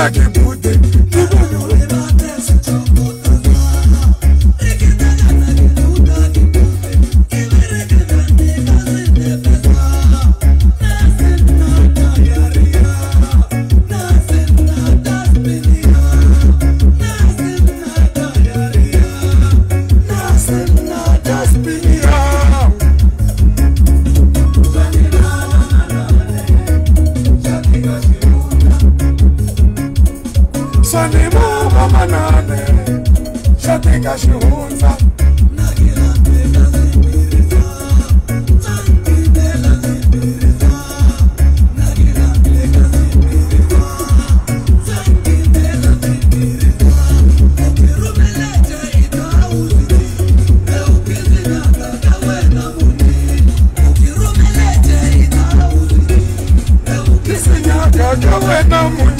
tika xihundza kibude kibude swa tika xihundza isinyaka ka wena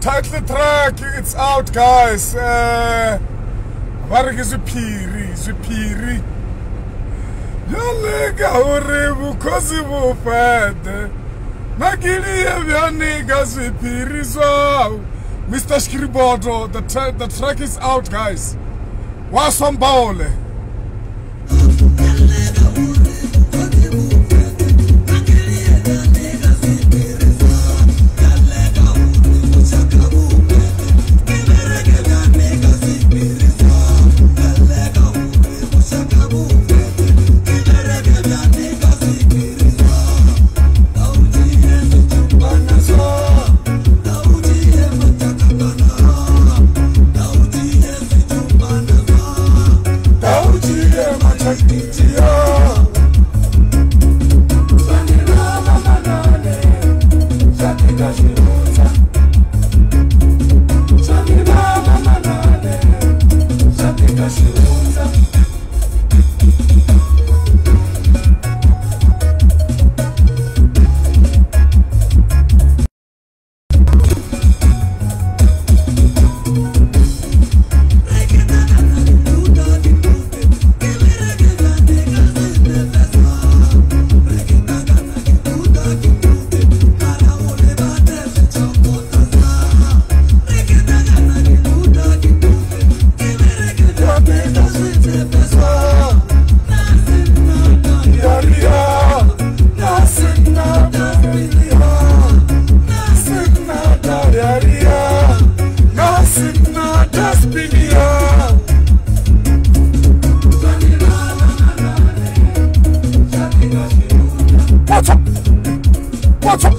title track it's out guys. Uh, ba re ke sephiri sephiri bjale ka gore bokgosi bo fete makilie bjane ka sephiri swao mr Xikiripoto the, tra the track is out guys wasombole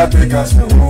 saber as meninas